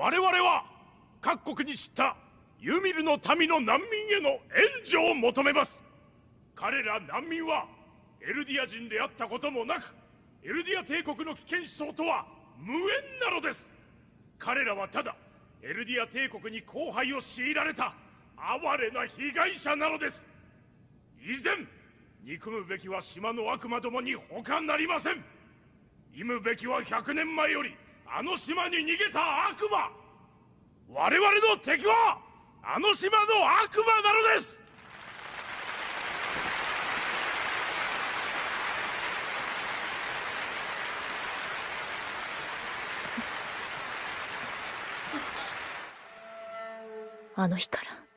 我々は各国に知ったユミルの民の難民への援助を求めます。彼ら難民はエルディア人であったこともなくエルディア帝国の危険思想とは無縁なのです。彼らはただエルディア帝国に荒廃を強いられた哀れな被害者なのです。以前憎むべきは島の悪魔どもに他なりません。忌むべきは100年前よりあの島に逃げた悪魔。我々の敵はあの島の悪魔なのです。あの日から